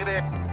Stay there.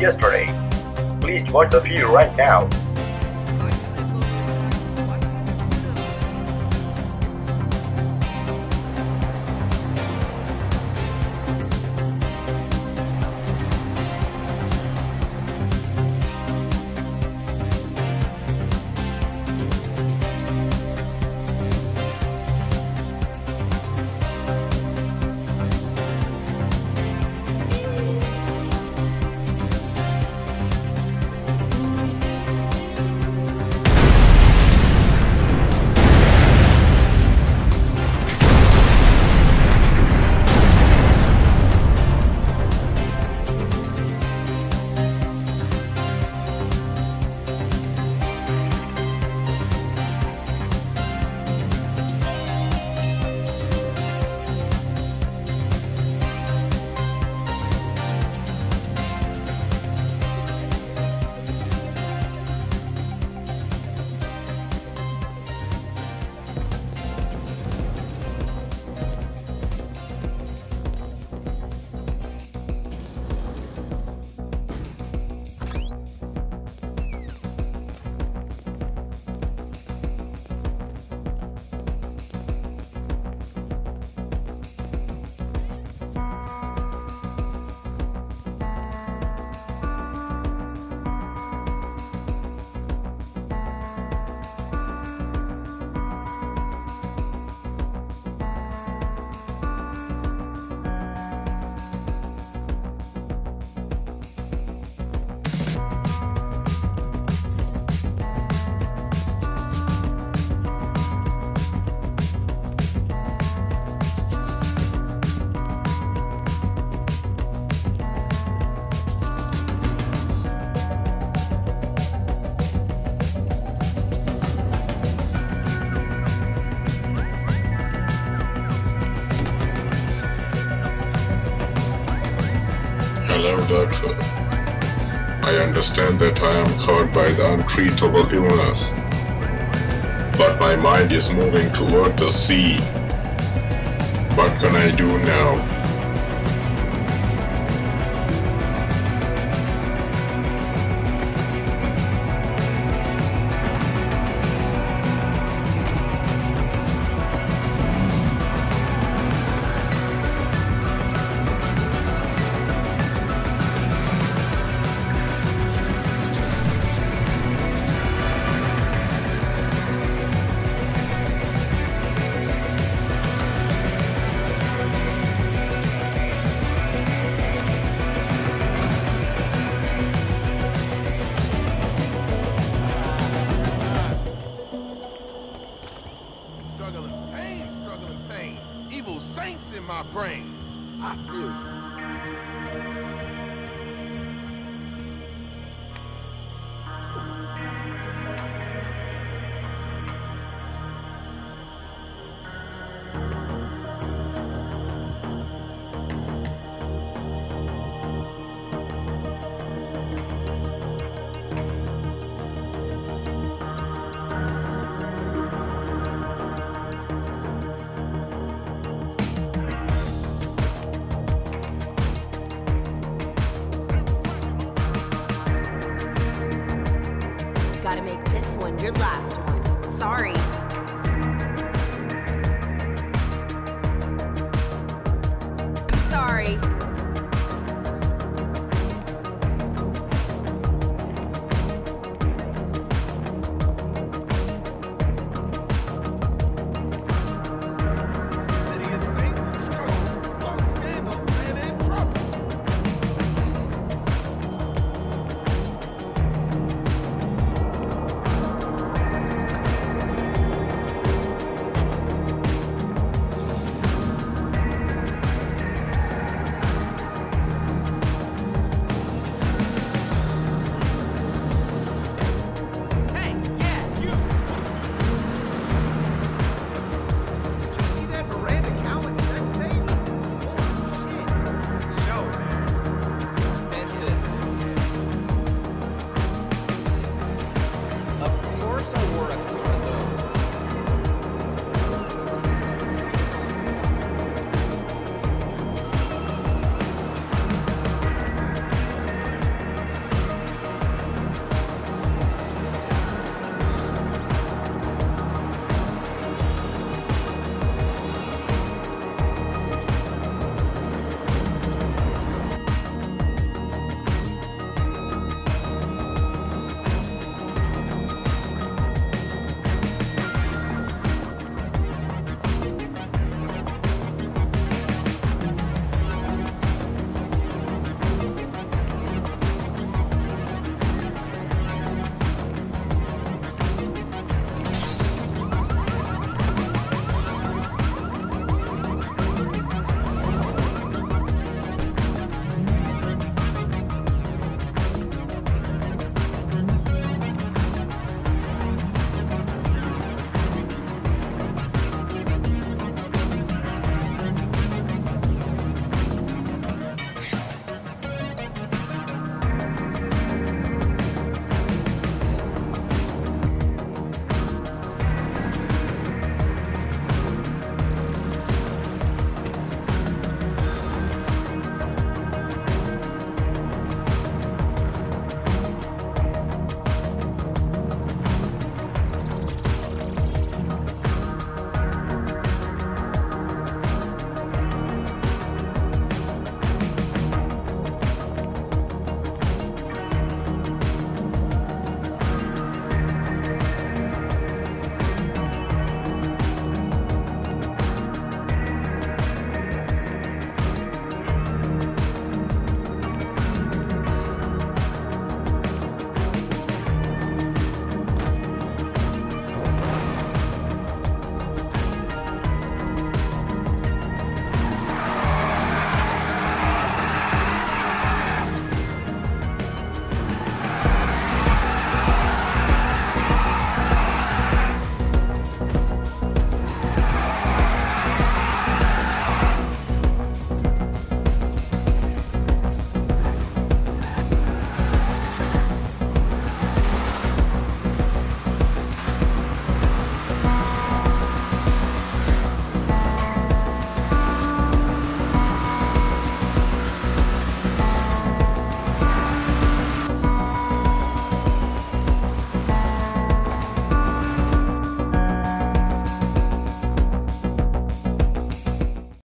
Yesterday? Please watch the video right now. I understand that I am covered by the untreatable illness. But my mind is moving toward the sea. What can I do now?